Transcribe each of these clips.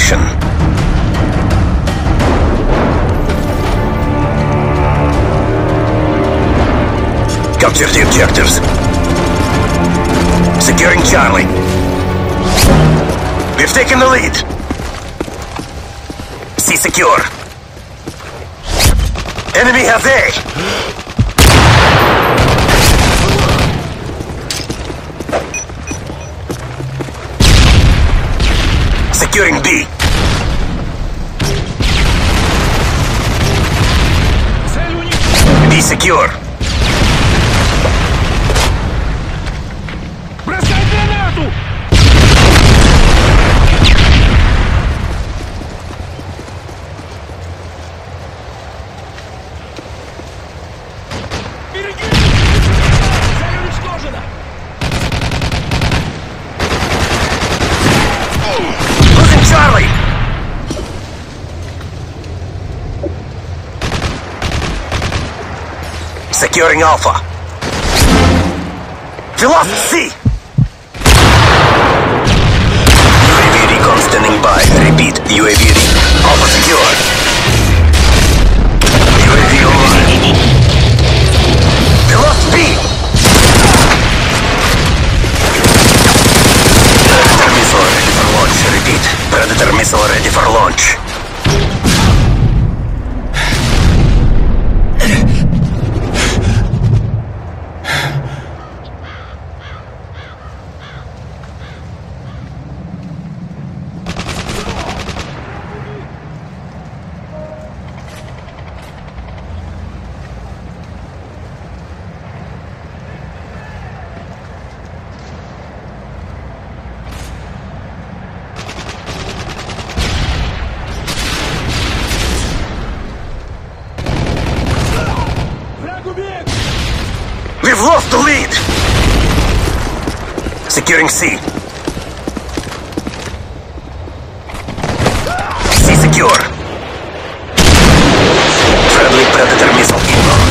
information. Capture the objectives. Securing Charlie. We've taken the lead. C secure. Enemy has A. Securing B. B secure. Securing Alpha. We C! UAV recon standing by. Repeat, UAV re- Alpha secure. UAV online. We B! Predator missile ready for launch. Repeat, Predator missile ready for launch. We've lost the lead! Securing C. C secure. Friendly Predator missile inbound.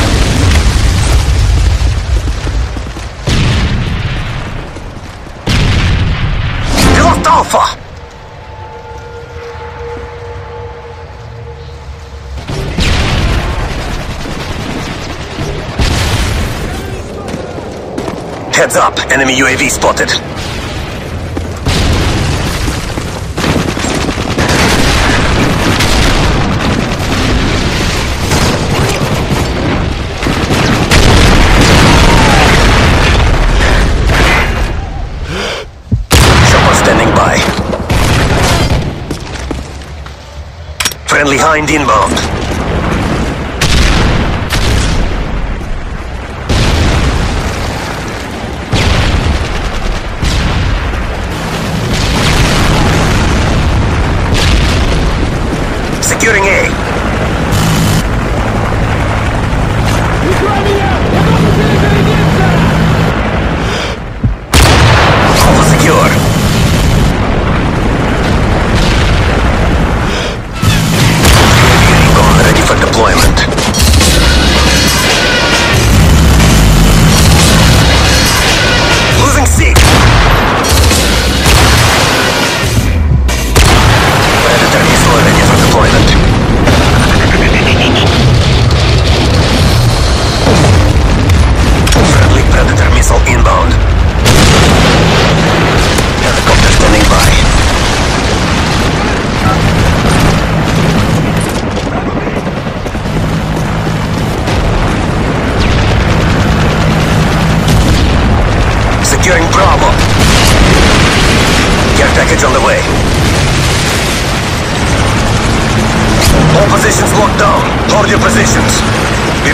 Lost Alpha! Heads up, enemy UAV spotted. Chopper standing by. Friendly Hind inbound. Securing A. Ukrainian!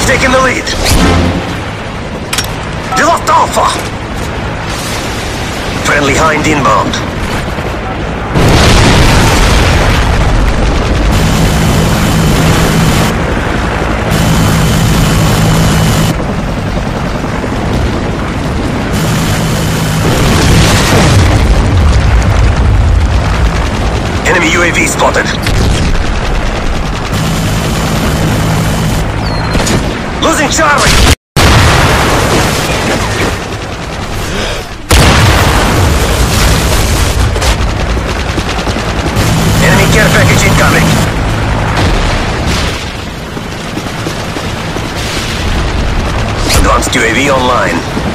We've the lead. We lost Alpha. Friendly Hind inbound. Enemy UAV spotted. Losing Charlie! Enemy care package incoming. Advanced UAV online.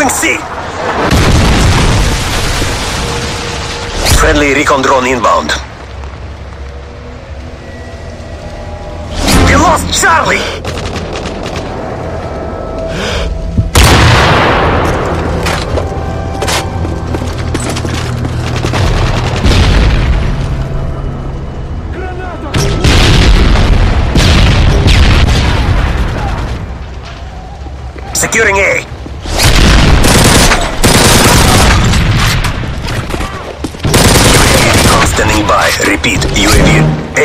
Losing C. Friendly recon drone inbound. We lost Charlie! Securing A.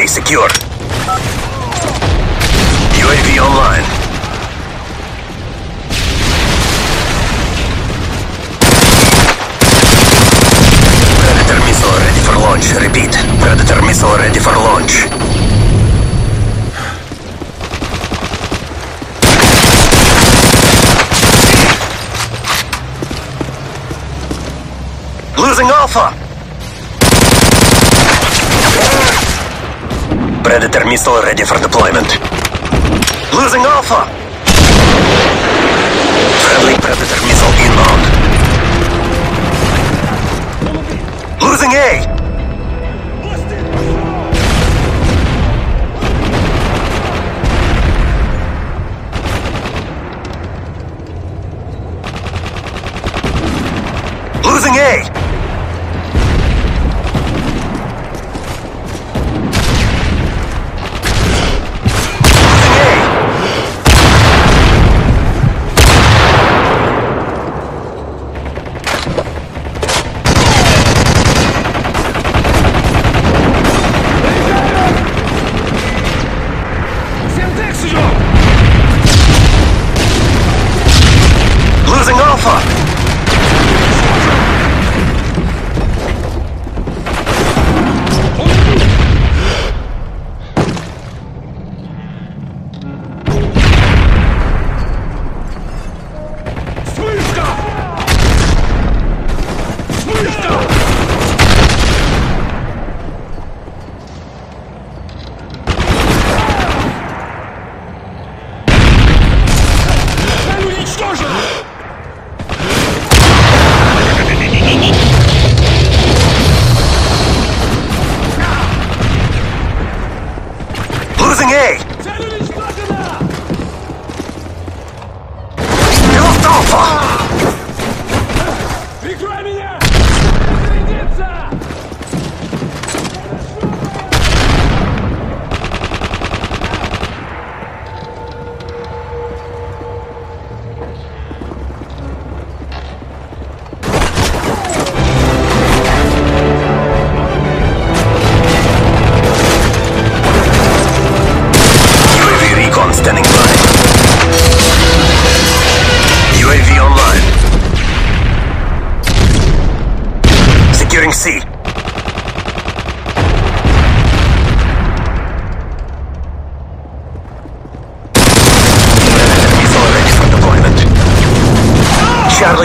A secure. UAV online. Predator missile ready for launch. Repeat. Predator missile ready for launch. Losing Alpha! Predator missile ready for deployment. Losing Alpha! Friendly Predator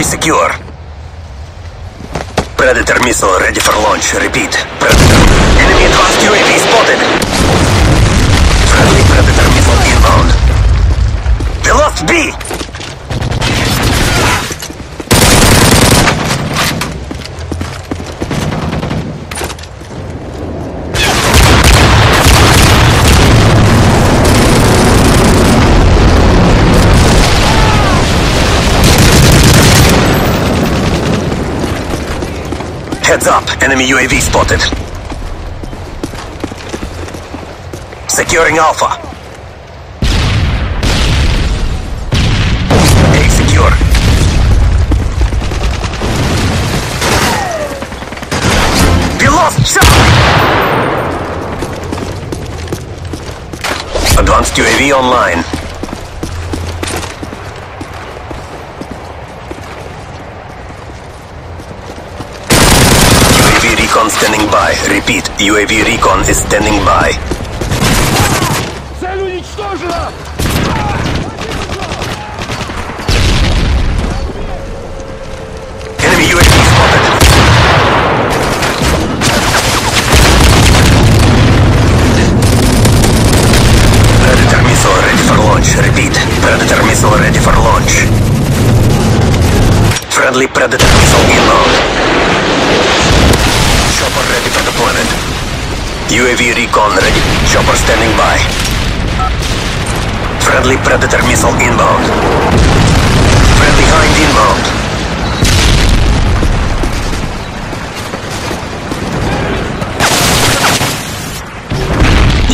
Secure. Predator missile ready for launch. Repeat. Predator. Enemy advanced UAV spotted. Friendly Predator missile inbound. We lost B! Heads up, enemy UAV spotted. Securing Alpha. A secure. We lost Charlie! Advanced UAV online. standing by. Repeat, UAV recon is standing by. Цель уничтожена! Enemy UAV spotted. Predator missile ready for launch. Repeat, Predator missile ready for launch. Friendly Predator missile inbound. Deployment. UAV recon ready. Chopper standing by. Friendly Predator missile inbound. Friendly Hind inbound.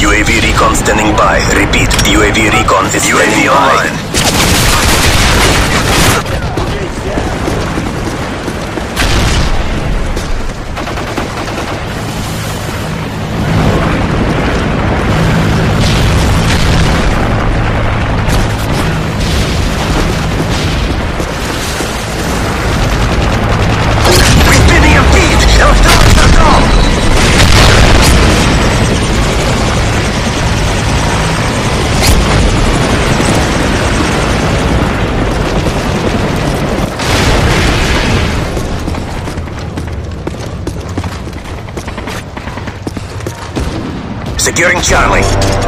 UAV recon standing by. Repeat. UAV recon is standing online. We've Securing Charlie.